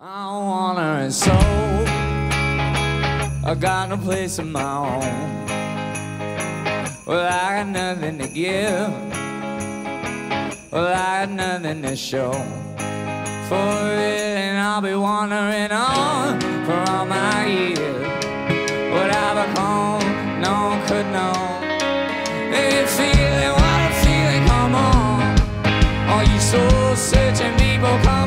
I want her so. I got no place of my own. Well, I got nothing to give. Well, I got nothing to show for it, and I'll be wandering on for all my years. What I've become, no one could know. If you feel it, what a feeling, come on. Are you so searching people? me?